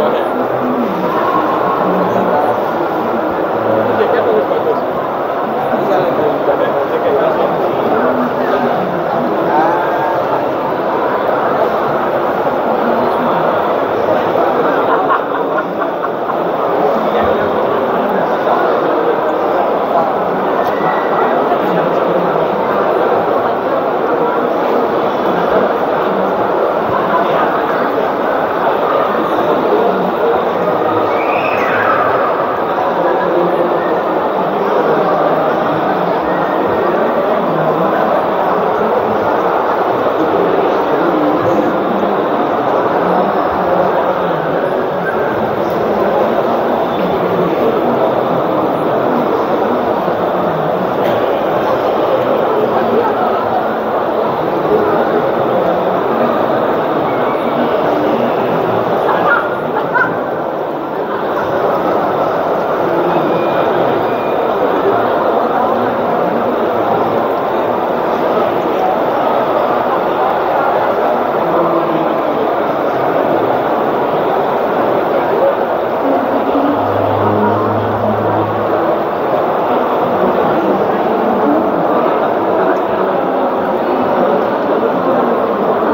Dutch.